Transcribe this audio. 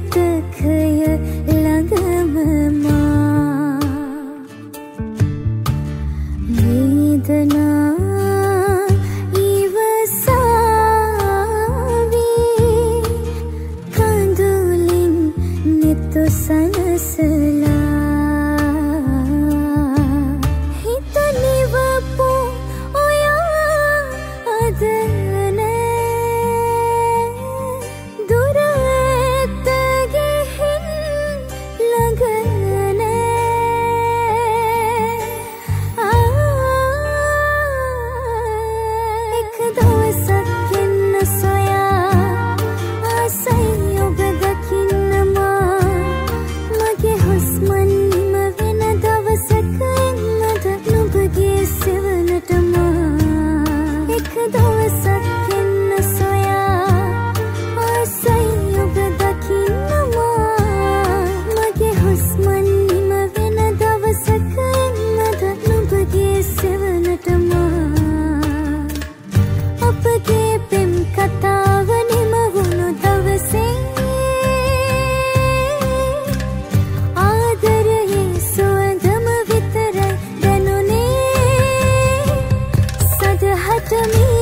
මතකය ළඟම මා වේදනා සනසලා 的你。